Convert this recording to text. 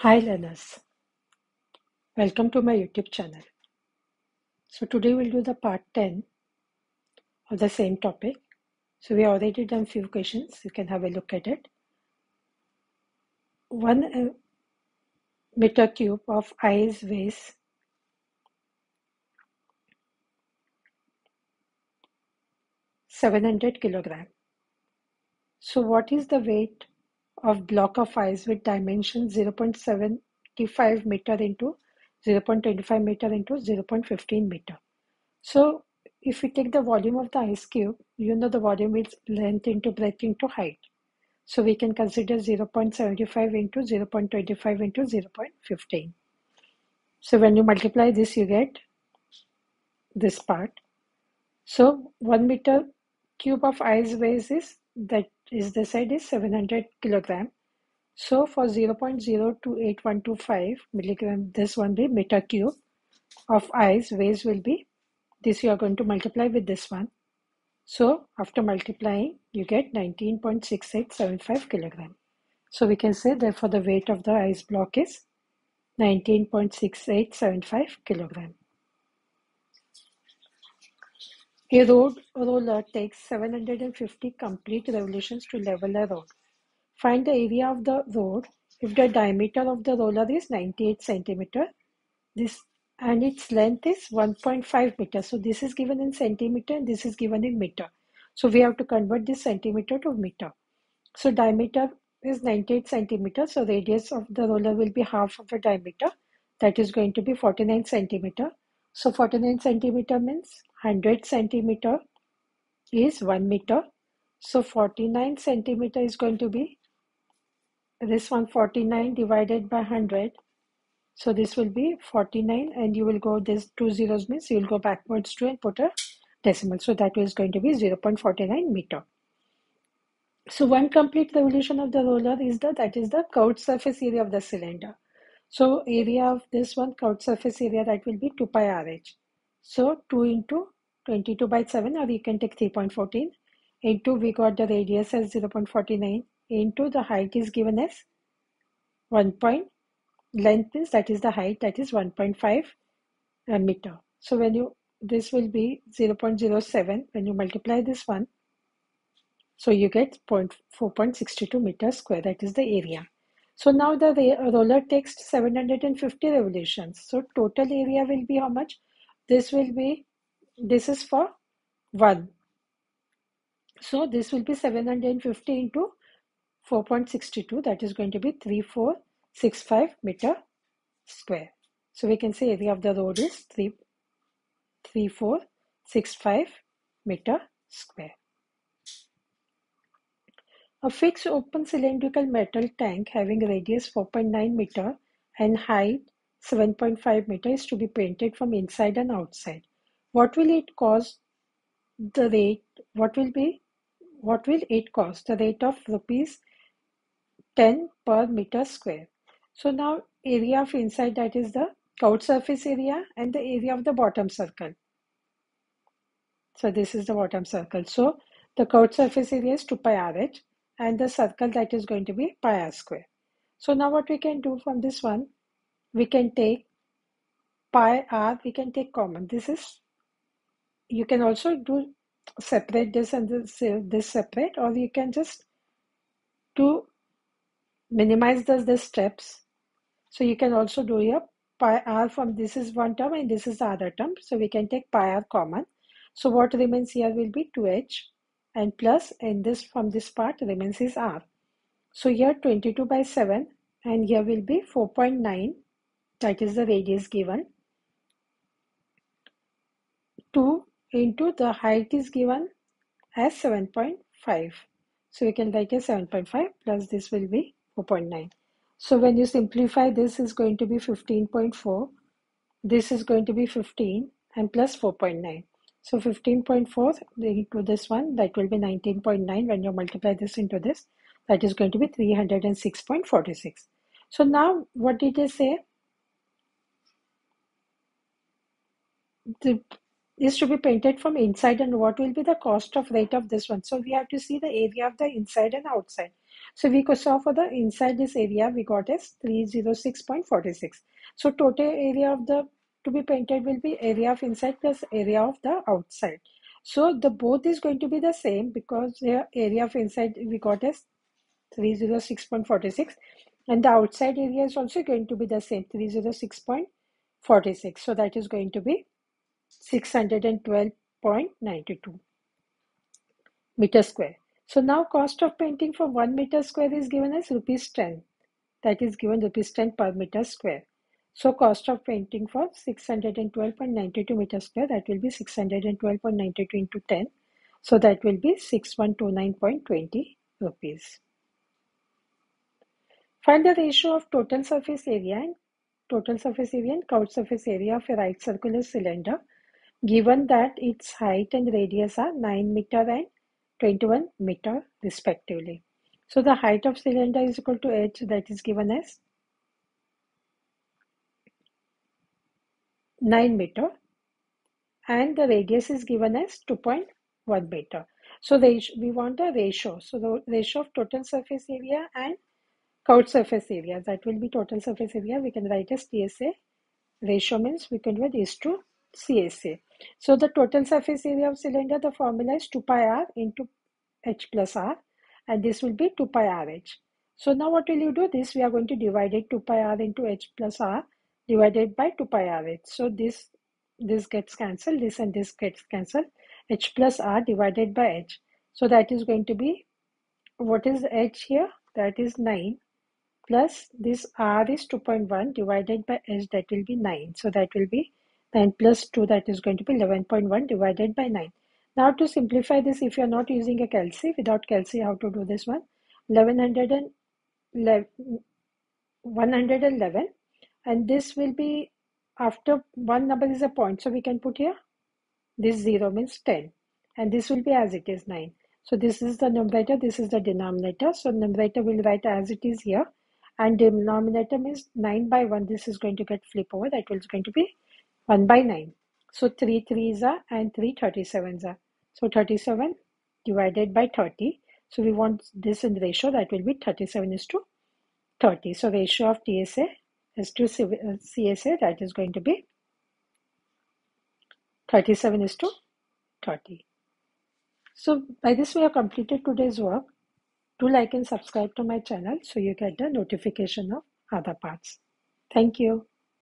Hi learners, welcome to my YouTube channel. So today we'll do the part 10 of the same topic. So we already done few questions, you can have a look at it. One uh, meter cube of ice weighs 700 kilogram. So what is the weight of block of ice with dimension 0.75 meter into 0.25 meter into 0.15 meter? So if we take the volume of the ice cube, you know the volume is length into breadth into height. So we can consider 0.75 into 0.25 into 0.15. So when you multiply this, you get this part. So 1 meter cube of ice weighs is that is the side is 700 kilogram. So for 0.028125 milligram, this one be meter cube of ice weighs will be this you are going to multiply with this one. So after multiplying, you get 19.6875 kilogram. So we can say therefore the weight of the ice block is 19.6875 kilogram. A road roller takes 750 complete revolutions to level a road. Find the area of the road if the diameter of the roller is 98 centimeter. This and its length is 1.5 meter. So this is given in centimeter and this is given in meter. So we have to convert this centimeter to meter. So diameter is 98 centimeter. So radius of the roller will be half of the diameter. That is going to be 49 centimeter. So 49 centimeter means 100 centimeter is 1 meter. So 49 centimeter is going to be this one 49 divided by 100. So this will be 49 and you will go this two zeros means you will go backwards to and put a decimal. So that is going to be 0.49 meter. So one complete revolution of the roller is the that is the curved surface area of the cylinder. So area of this one curved surface area that will be 2 pi RH. So 2 into 22 by 7 or you can take 3.14 into we got the radius as 0.49 into the height is given as 1 point length is that is the height that is 1.5 uh, meter. So when you this will be 0.07 when you multiply this one so you get 4.62 meter square that is the area. So now the roller takes 750 revolutions. So total area will be how much? This will be, this is for 1. So this will be 750 into 4.62 that is going to be 3465 meter square. So we can say area of the road is 3, 3465 meter square. A fixed open cylindrical metal tank having radius 4.9 meter and height 7.5 meter is to be painted from inside and outside. What will it cost? The rate, what will be, what will it cost? The rate of rupees 10 per meter square. So now area of inside that is the curved surface area and the area of the bottom circle. So this is the bottom circle. So the curved surface area is 2 pi RH and the circle that is going to be pi r square. So now what we can do from this one, we can take pi r, we can take common. This is, you can also do separate this and this, this separate or you can just do minimize the, the steps. So you can also do your pi r from this is one term and this is the other term. So we can take pi r common. So what remains here will be 2h and plus in this from this part remains is r. So here 22 by 7 and here will be 4.9 that is the radius given. 2 into the height is given as 7.5. So we can write as 7.5 plus this will be 4.9. So when you simplify this is going to be 15.4. This is going to be 15 and plus 4.9. So 15.4 into this one, that will be 19.9 when you multiply this into this, that is going to be 306.46. So now what did I say? The, is to be painted from inside and what will be the cost of rate of this one. So we have to see the area of the inside and outside. So we could saw for the inside this area we got as 306.46. So total area of the to be painted will be area of inside plus area of the outside. So the both is going to be the same because the area of inside we got as 306.46 and the outside area is also going to be the same 306.46 so that is going to be 612.92 meter square. So now cost of painting for 1 meter square is given as rupees 10 that is given rupees 10 per meter square. So cost of painting for 612.92 meter square that will be 612.92 into 10 so that will be 6129.20 rupees. Find the ratio of total surface area and total surface area and curved surface area of a right circular cylinder given that its height and radius are 9 meter and 21 meter respectively. So the height of cylinder is equal to h that is given as 9 meter and the radius is given as 2.1 meter. So we want the ratio. So the ratio of total surface area and Curved surface area, that will be total surface area. We can write as TSA. Ratio means we can write is to CSA. So the total surface area of cylinder, the formula is 2 pi r into h plus r and this will be 2 pi rh. So now what will you do? This we are going to divide it 2 pi r into h plus r divided by 2 pi rh. So this this gets cancelled, this and this gets cancelled. h plus r divided by h. So that is going to be, what is h here? That is 9 plus this r is 2.1 divided by h that will be 9 so that will be 9 plus 2 that is going to be 11.1 divided by 9 now to simplify this if you are not using a calci without calci how to do this one? 1111 111 and this will be after one number is a point so we can put here? This 0 means 10 and this will be as it is 9 so this is the numerator this is the denominator. So numerator will write as it is here and denominator means 9 by 1 this is going to get flip over that that is going to be 1 by 9 so 3 3s are and 3 37s are. So 37 divided by 30 so we want this in ratio that will be 37 is to 30 so ratio of TSA is to CSA uh, that is going to be 37 is to 30 so by this we have completed today's work. Do like and subscribe to my channel so you get the notification of other parts. Thank you.